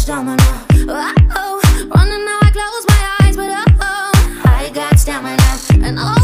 touch domino. Oh, oh, running now I close my eyes, but oh, oh. I got stamina and oh.